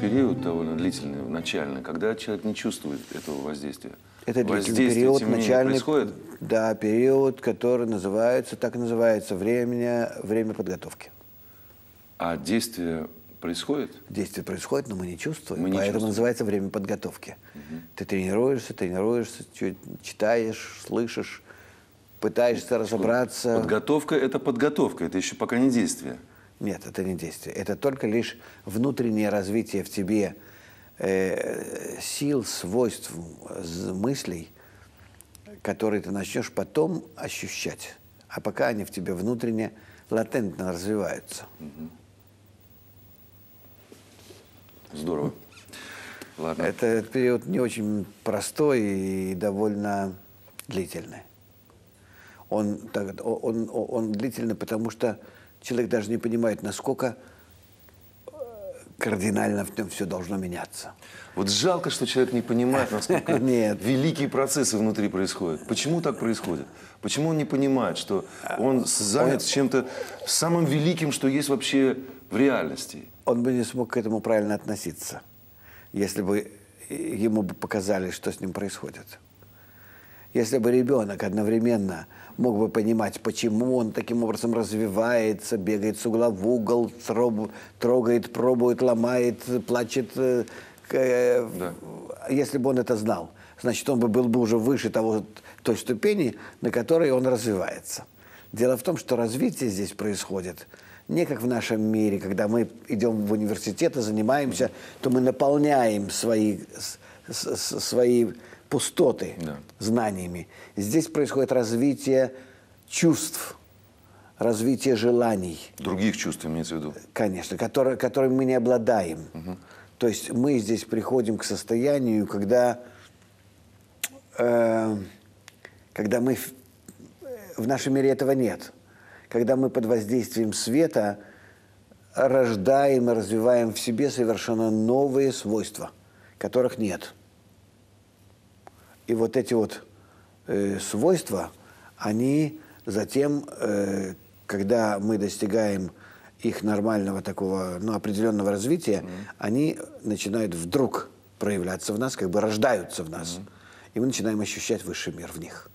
период довольно длительный, начальный, когда человек не чувствует этого воздействия. Это длительный период, менее, начальный, происходит? да, период, который называется, так и называется, время, время подготовки. А действие происходит? Действие происходит, но мы не чувствуем, Мы не поэтому чувствуем. называется время подготовки. Ты тренируешься, тренируешься, читаешь, слышишь, пытаешься разобраться. Подготовка – это подготовка, это еще пока не действие. Нет, это не действие. Это только лишь внутреннее развитие в тебе э, сил, свойств, мыслей, которые ты начнешь потом ощущать. А пока они в тебе внутренне, латентно развиваются. Здорово. Ладно. Это период не очень простой и довольно длительный. Он, так- он, он, он длительный, потому что человек даже не понимает, насколько э, кардинально в нем все должно меняться. Вот жалко, что человек не понимает, насколько Нет. великие процессы внутри происходят. Почему так происходит? Почему он не понимает, что он занят чем-то самым великим, что есть вообще в реальности? Он бы не смог к этому правильно относиться, если бы ему бы показали, что с ним происходит. Если бы ребенок одновременно мог бы понимать, почему он таким образом развивается, бегает с угла в угол, троб- трогает, пробует, ломает, плачет. э, э, Да. Если бы он это знал, значит, он бы был бы уже выше того, той ступени, на которой он развивается. Дело в том, что развитие здесь происходит не как в нашем мире, когда мы идем в университет и занимаемся, то мы наполняем свои, с- с- свои пустоты Да. знаниями. Здесь происходит развитие чувств, развитие желаний, Других чувств имеется в виду. конечно, которые, которыми мы не обладаем. То есть мы здесь приходим к состоянию, когда, э, когда мы в, в нашем мире этого нет. Когда мы под воздействием света рождаем и развиваем в себе совершенно новые свойства, которых нет. И вот эти вот э, свойства, они затем, э, когда мы достигаем их нормального такого, ну, определенного развития, они начинают вдруг проявляться в нас, как бы рождаются в нас. И мы начинаем ощущать высший мир в них.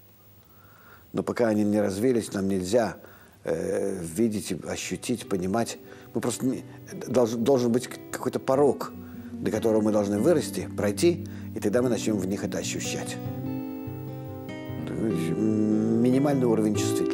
Но пока они не развились, нам нельзя э, видеть, ощутить, понимать. Мы просто не- должен, должен быть какой-то порог, до которого мы должны вырасти, пройти, и тогда мы начнем в них это ощущать. Минимальный уровень чувствительности.